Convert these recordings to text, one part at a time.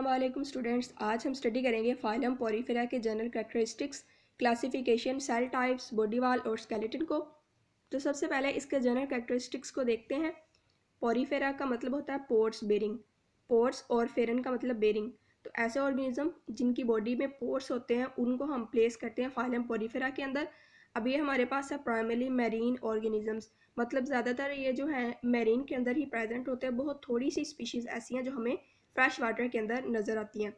वालेकुम स्टूडेंट्स आज हम स्टडी करेंगे फाइलम पोरीफेरा के general characteristics classification cell types body wall और स्केलेटन को। तो सबसे पहले इसके जनरल करेक्टरिस्टिक्स को देखते हैं। पोरीफेरा का मतलब होता है पोर्ट्स बेरिंग पोर्ट्स और फेरन का मतलब बेरिंग तो ऐसे ऑर्गेनिज्म जिनकी बॉडी में पोर्ट्स होते हैं, उनको हम प्लेस करते हैं फाइलम पोरीफेरा के अंदर। अब ये हमारे पास है प्राइमरी मेरीन ऑर्गेनिजम्स मतलब ज़्यादातर ये जो है मेरीन के अंदर ही प्रेजेंट होते हैं। बहुत थोड़ी सी स्पीशीज़ ऐसी हैं जो हमें फ्रेश वाटर के अंदर नज़र आती हैं।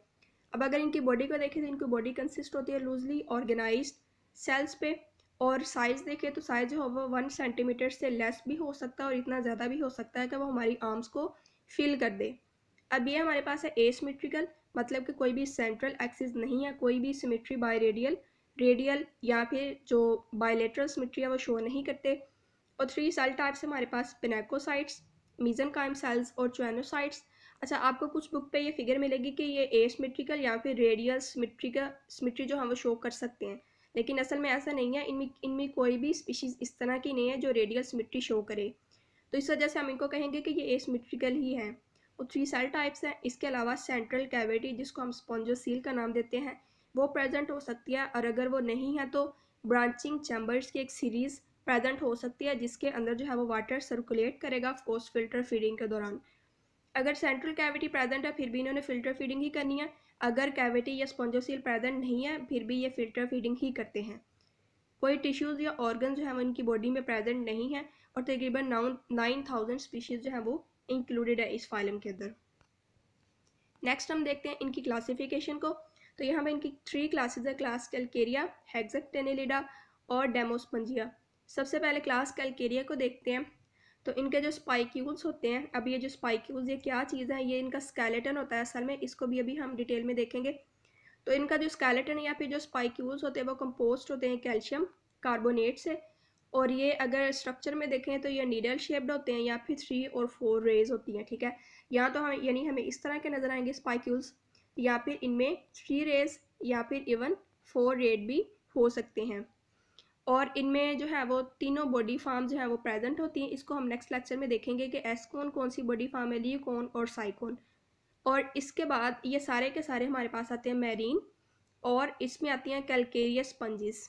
अब अगर इनकी बॉडी को देखें तो इनकी बॉडी कंसिस्ट होती है लूजली ऑर्गेनाइज सेल्स पे। और साइज़ देखें तो साइज़ जो है वो वन सेंटीमीटर से लेस भी हो सकता है और इतना ज़्यादा भी हो सकता है कि वो हमारी आर्म्स को फिल कर दे। अब ये हमारे पास है एसमेट्रिकल मतलब कि कोई भी सेंट्रल एक्सिस नहीं है, कोई भी सिमेट्री बाय रेडियल रेडियल या फिर जो बायोलेटरल सिमेट्री है वो शो नहीं करते। और थ्री सेल टाइप्स हमारे पास पिनेकोसाइट्स मीजन काइम सेल्स और चैनोसाइट्स अच्छा आपको कुछ बुक पे ये फिगर मिलेगी कि ये एसमेट्रिकल या फिर रेडियल सिमेट्रिकल सिमेट्री जो हम शो कर सकते हैं। लेकिन असल में ऐसा नहीं है, इनमें इनमें कोई भी स्पीशीज़ इस तरह की नहीं है जो रेडियल सिमेट्री शो करे। तो इस वजह से हम इनको कहेंगे कि ये एसमेट्रिकल ही है। और थ्री सेल टाइप्स हैं, इसके अलावा सेंट्रल कैविटी जिसको हम स्पॉन्जोसील का नाम देते हैं, वो प्रेजेंट हो सकती है। और अगर वो नहीं है तो ब्रांचिंग चैम्बर्स की एक सीरीज़ प्रेजेंट हो सकती है, जिसके अंदर जो है वो वाटर सर्कुलेट करेगा ऑफकोर्स फ़िल्टर फीडिंग के दौरान। अगर सेंट्रल कैविटी प्रेजेंट है, फिर भी इन्होंने फ़िल्टर फीडिंग ही करनी है। अगर कैविटी या स्पॉन्जोसील प्रेजेंट नहीं है, फिर भी ये फ़िल्टर फीडिंग ही करते हैं। कोई टिश्यूज़ या ऑर्गन जो है, वो इनकी बॉडी में प्रेजेंट नहीं है और तकरीबन नाउन नाइन थाउज़ेंड स्पीशीज़ जो है, वो इंक्लूडेड है इस फाइलम के अंदर। नेक्स्ट हम देखते हैं इनकी क्लासिफिकेशन को। तो यहाँ पे इनकी थ्री क्लासेज है क्लास कैलकेरिया हेक्सेक्टेनेलिडा और डेमोस्पंजिया सबसे पहले क्लास कैलकेरिया को देखते हैं। तो इनके जो स्पाइक्यूल्स होते हैं, अब ये जो स्पाइक्यूल्स ये क्या चीज़ है? ये इनका स्केलेटन होता है असल में, इसको भी अभी हम डिटेल में देखेंगे। तो इनका जो स्केलेटन या फिर जो स्पाइक्यूल्स होते हैं, वो कंपोस्ट होते हैं कैल्शियम कार्बोनेट से। और ये अगर स्ट्रक्चर में देखें तो ये नीडल शेप्ड होते हैं या फिर थ्री और फोर रेज होती हैं, ठीक है? यहाँ तो हम, यानी हमें इस तरह के नज़र आएँगे स्पाइक्यूल्स या फिर इनमें थ्री रेज या फिर इवन फोर रेड भी हो सकते हैं। और इनमें जो है वो तीनों बॉडी फार्म जो है वो प्रेजेंट होती हैं। इसको हम नेक्स्ट लेक्चर में देखेंगे कि एसकोन कौन सी बॉडी फार्म है ल्यूकोन और साइकोन। और इसके बाद ये सारे के सारे हमारे पास आते हैं मैरीन और इसमें आती हैं कैलकेरियस स्पंजिस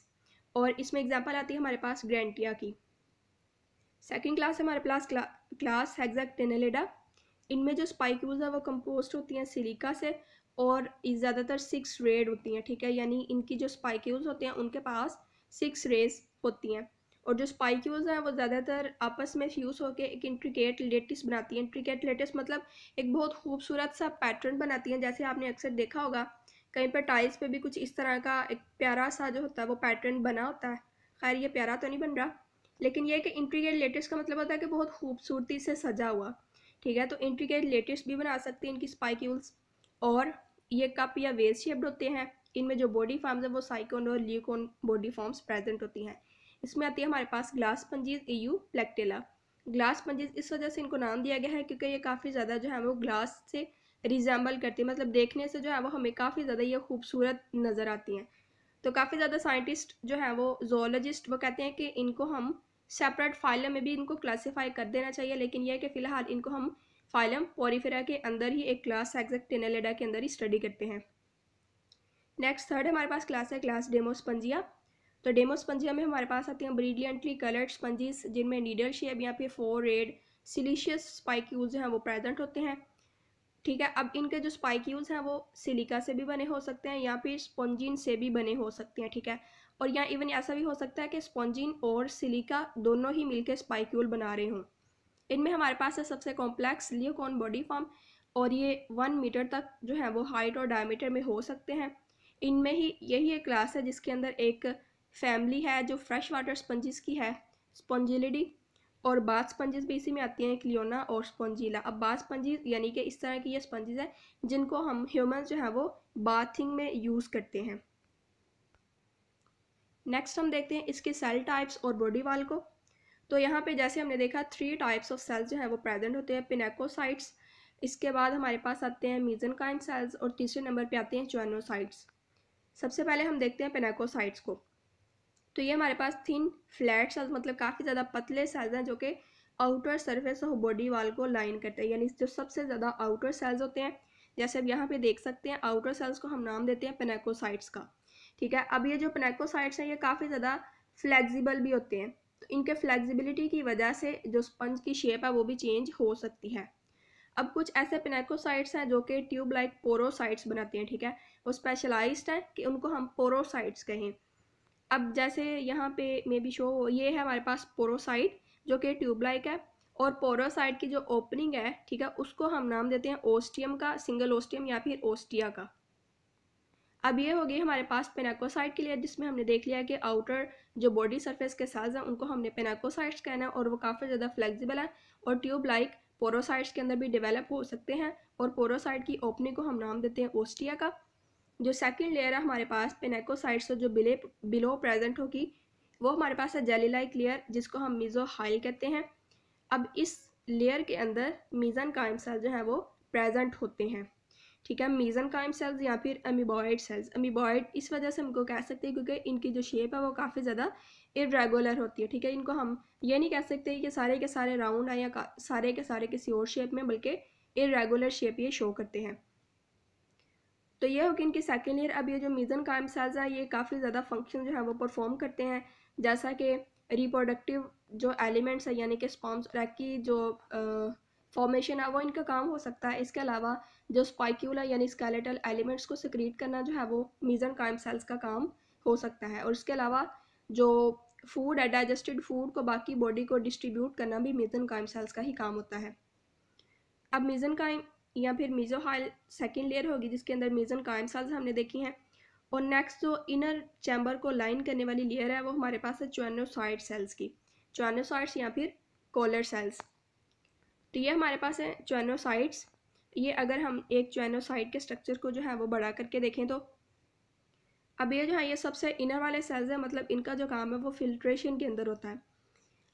और इसमें एग्ज़ाम्पल आती है हमारे पास ग्रेंटिया की। सेकेंड क्लास हमारे पास क्ला, क्लास हेक्साक्टेनेलिडा इनमें जो स्पाइक्यूज है वो कंपोस्ट होती हैं सिलिका से और ज़्यादातर सिक्स रेड होती हैं ठीक है? यानी इनकी जो स्पाइक्यूज होते हैं उनके पास सिक्स रेस होती हैं। और जो स्पाइक्यूज हैं, वो ज़्यादातर आपस में फ्यूज़ होकर एक इंट्रिकेट लेटिस बनाती हैं। इंट्रिकेट लेटिस मतलब एक बहुत खूबसूरत सा पैटर्न बनाती हैं। जैसे आपने अक्सर देखा होगा, कहीं पर टाइल्स पे भी कुछ इस तरह का एक प्यारा सा जो होता है, वो पैटर्न बना होता है। खैर, ये प्यारा तो नहीं बन रहा, लेकिन ये कि इंट्रिकेट लेटेस्ट का मतलब होता है कि बहुत खूबसूरती से सजा हुआ। ठीक है तो इंट्रिकेट लेटेस्ट भी बना सकते हैं इनकी स्पाइक्यूल्स और ये कप या वेस्ट शेप्ड होते हैं। इनमें जो बॉडी फॉर्म्स है, वो साइकोन और ल्यूकोन बॉडी फॉर्म्स प्रेजेंट होती हैं। इसमें आती है हमारे पास glass sponges Euplectella glass sponges इस वजह से इनको नाम दिया गया है क्योंकि ये काफ़ी ज़्यादा जो है वो ग्लास से रिजेंबल करती है। मतलब देखने से जो है वो हमें काफ़ी ज़्यादा ये खूबसूरत नज़र आती हैं। तो काफ़ी ज़्यादा साइंटिस्ट जो है वो जोलॉजिस्ट वो कहते हैं कि इनको हम सेपरेट फाइलम में भी इनको क्लासीफाई कर देना चाहिए, लेकिन यह कि फ़िलहाल इनको हम फाइलम पोरीफेरा के अंदर ही एक क्लास एग्जैक्ट टेनेलेडा के अंदर ही स्टडी करते हैं। नेक्स्ट थर्ड हमारे पास क्लास है क्लास डेमोस्पंजिया तो डेमोस्पंजिया में हमारे पास आती हैं ब्रिलियंटली कलर्ड स्पंजीज जिनमें नीडल शेप या फिर फोर रेड सिलिशियस स्पाइक्यूज हैं, वो प्रेजेंट होते हैं। ठीक है, अब इनके जो स्पाइक्यूज हैं, वो सिलिका से भी बने हो सकते हैं या फिर स्पॉन्जिन से भी बने हो सकते हैं, ठीक है? और यहाँ इवन ऐसा भी हो सकता है कि स्पॉन्जिन और सिलिका दोनों ही मिलकर स्पाइक्यूल बना रहे हों। इनमें हमारे पास है सबसे कॉम्प्लेक्स लियोकॉन बॉडी फॉर्म और ये वन मीटर तक जो है, वो हाइट और डायमीटर में हो सकते हैं। इनमें ही यही एक क्लास है जिसके अंदर एक फैमिली है जो फ्रेश वाटर स्पंजिस की है स्पॉन्जिलिडी और बाथ स्पंजिस भी इसी में आती हैं क्लियोना और स्पॉन्जिला अब बाथ स्पंजिस यानी कि इस तरह की ये स्पंजिस है जिनको हम ह्यूमन जो है वो बाथिंग में यूज़ करते हैं। नेक्स्ट हम देखते हैं इसके सेल टाइप्स और बॉडी वाल को। तो यहाँ पे जैसे हमने देखा थ्री टाइप्स ऑफ़ सेल्स जो है वो प्रेजेंट होते हैं पिनेकोसाइट्स इसके बाद हमारे पास आते हैं मीजन सेल्स और तीसरे नंबर पे आते हैं चुनोसाइट्स सबसे पहले हम देखते हैं पेनाकोसाइट्स को। तो ये हमारे पास थिन फ्लैट सेल्स मतलब काफ़ी ज़्यादा पतले सेल्स हैं जो कि outer surface of body wall को लाइन करते हैं, यानी जो सबसे ज़्यादा आउटर सेल्स होते हैं। जैसे अब यहाँ पे देख सकते हैं आउटर सेल्स को हम नाम देते हैं पेनेकोसाइट्स का, ठीक है? अब ये जो पेनेकोसाइट्स हैं, ये काफ़ी ज़्यादा फ्लेक्सिबल भी होते हैं। तो इनके फ्लेक्सिबिलिटी की वजह से जो स्पंज की शेप है, वो भी चेंज हो सकती है। अब कुछ ऐसे पेनेकोसाइट्स हैं जो कि ट्यूब लाइक पोरोसाइट्स बनाते हैं, ठीक है? वो स्पेशलाइज्ड है कि उनको हम पोरोसाइट्स कहें। अब जैसे यहाँ पे मे बी शो ये है हमारे पास पोरोसाइट, जो कि ट्यूब लाइक है, और पोरोसाइट की जो ओपनिंग है, ठीक है, उसको हम नाम देते हैं ओस्टियम का, सिंगल ओस्टियम या फिर ओस्टिया का। अब ये हो गई हमारे पास पेनाकोसाइट के लिए, जिसमें हमने देख लिया कि आउटर जो बॉडी सरफेस के साथ हैं, उनको हमने पेनाकोसाइट्स कहना है, और वो काफ़ी ज़्यादा फ्लेक्सिबल है, और ट्यूब लाइक पोरोसाइट्स के अंदर भी डेवलप हो सकते हैं और पोरोसाइट की ओपनिंग को हम नाम देते हैं ओस्टिया का। जो सेकंड लेयर है हमारे पास पेनेकोसाइट्स जो बिले बिलो प्रेजेंट होगी, वो हमारे पास है जेली लाइक लेयर जिसको हम मीज़ो हाइल कहते हैं। अब इस लेयर के अंदर मीज़न कायम सेल जो है वो प्रेजेंट होते हैं। ठीक है मीज़न कायम सेल्स या फिर अमीबॉयड सेल्स अमीबॉइड इस वजह से हमको कह सकते हैं क्योंकि इनकी जो शेप है वो काफ़ी ज़्यादा इरेगुलर होती है, ठीक है? इनको हम ये नहीं कह सकते कि सारे के सारे राउंड हैं या सारे के सारे किसी और शेप में, बल्कि इरेगुलर शेप ये शो करते हैं। तो ये होगी इनकी सेकेंड ईयर अब ये जो मीज़न कायम सेल्स है, ये काफ़ी ज़्यादा फ़ंक्शन जो है वो परफॉर्म करते हैं। जैसा कि रिप्रोडक्टिव जो एलिमेंट्स है, यानी कि स्पॉम्स की जो फॉर्मेशन है, वो इनका काम हो सकता है। इसके अलावा जो स्पाइक्यूला यानी स्केलेटल एलिमेंट्स को सिक्रीट करना जो है, वो मीज़न कायम सेल्स का काम हो सकता है। और इसके अलावा जो फ़ूड है डाइजेस्टेड फ़ूड को बाकी बॉडी को डिस्ट्रीब्यूट करना भी मीज़न कायम सेल्स का ही काम होता है। अब मीज़न कायम या फिर मीज़ोहाइल सेकेंड लेयर होगी, जिसके अंदर मीज़न कायम सेल्स हमने देखी हैं। और नेक्स्ट जो इनर चैम्बर को लाइन करने वाली लेयर है, वो हमारे पास है चुनोसाइड सेल्स की। चुनोसाइड्स या फिर कोलर सेल्स तो ये हमारे पास है चुनोसाइड्स ये अगर हम एक चुनोसाइड के स्ट्रक्चर को जो है वो बढ़ा करके देखें तो अब ये जो है, ये सबसे इनर वाले सेल्स हैं मतलब इनका जो काम है वो फिल्ट्रेशन के अंदर होता है।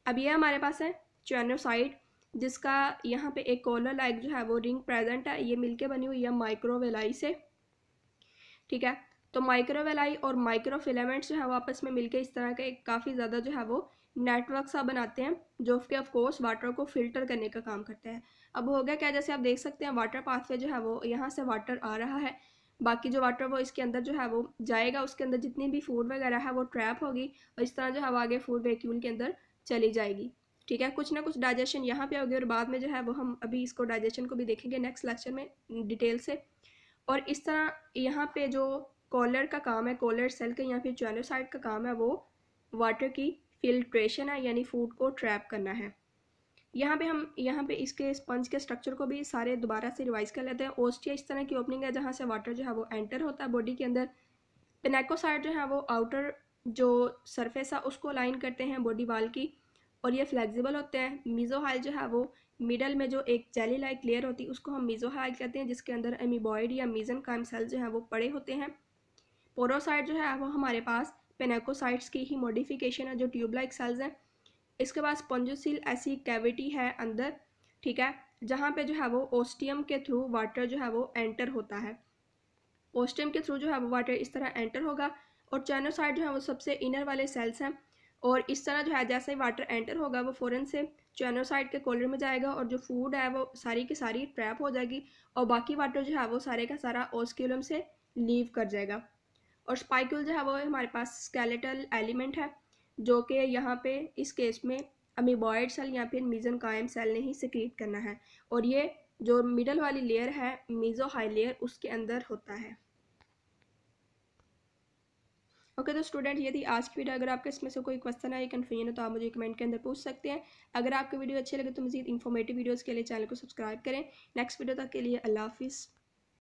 अब ये हमारे पास है चुनोसाइड जिसका यहाँ पे एक कॉलर लाइक जो है वो रिंग प्रेजेंट है। ये मिलके बनी हुई है माइक्रोवेलाई से। ठीक है? तो माइक्रोवेलाई और माइक्रोफिलामेंट्स जो है वो आपस में मिलके इस तरह के काफ़ी ज़्यादा जो है वो नेटवर्क सा बनाते हैं, जो कि ऑफकोर्स वाटर को फ़िल्टर करने का काम करता है। अब हो गया क्या, जैसे आप देख सकते हैं वाटर पाथवे जो है वो यहाँ से वाटर आ रहा है। बाकी जो वाटर वो इसके अंदर जो है वो जाएगा, उसके अंदर जितनी भी फ़ूड वगैरह है वो ट्रैप होगी और इस तरह जो है वो आगे फ़ूड वैक्यूल के अंदर चली जाएगी। ठीक है, कुछ ना कुछ डाइजेशन यहाँ पे होगी और बाद में जो है वो हम अभी इसको डाइजेशन को भी देखेंगे नेक्स्ट लेक्चर में डिटेल से। और इस तरह यहाँ पे जो कॉलर का काम है कॉलर सेल का या फिर चैनोसाइड का काम है, वो वाटर की फिल्ट्रेशन है, यानी फ़ूड को ट्रैप करना है। यहाँ पे हम, यहाँ पे इसके स्पंज के स्ट्रक्चर को भी सारे दोबारा से रिवाइज कर लेते हैं। ओस्टिया इस तरह की ओपनिंग है जहाँ से वाटर जो है वो एंटर होता है बॉडी के अंदर। पेनेकोसाइड जो है वो आउटर जो सरफेस है, उसको लाइन करते हैं बॉडी वाल की। और ये फ्लेक्सिबल होते हैं। मीज़ोहाइल जो है वो मिडल में जो एक जेली लाइक लेयर होती है, उसको हम मीज़ोहाइल कहते हैं, जिसके अंदर एमीबॉइड या मीजन काइम सेल जो है वो पड़े होते हैं। पोरोसाइड जो है वो हमारे पास पेनेकोसाइड्स की ही मॉडिफिकेशन है, जो ट्यूब लाइक सेल्स हैं। इसके बाद स्पंजोसिल ऐसी कैविटी है अंदर, ठीक है? जहाँ पे जो है वो ओस्टियम के थ्रू वाटर जो है वो एंटर होता है। ओस्टियम के थ्रू जो है वो वाटर इस तरह एंटर होगा और चैनोसाइड जो है वो सबसे इनर वाले सेल्स हैं। और इस तरह जो है, जैसे ही वाटर एंटर होगा वो फ़ौरन से चैनोसाइड के कोल्डर में जाएगा और जो फ़ूड है वो सारी की सारी ट्रैप हो जाएगी और बाकी वाटर जो है वो सारे का सारा ओस्क्यूलम से लीव कर जाएगा। और स्पाइक्यूल जो है वो हमारे पास स्केलेटल एलिमेंट है जो कि यहाँ पे इस केस में अमीबॉयड सेल या फिर मीजन कायम सेल ने ही सिक्रीट करना है। और ये जो मिडल वाली लेयर है मीज़ो हाई लेयर उसके अंदर होता है। ओके okay, तो स्टूडेंट ये थी आज की वीडियो अगर आपके इसमें से कोई क्वेश्चन है कन्फ्यूज़न है तो आप मुझे कमेंट के अंदर पूछ सकते हैं। अगर आपको वीडियो अच्छी लगे तो मजीद इन्फॉर्मेटिव वीडियोज़ के लिए चैनल को सब्सक्राइब करें। नेक्स्ट वीडियो तक के लिए अल्लाह हाफिज़।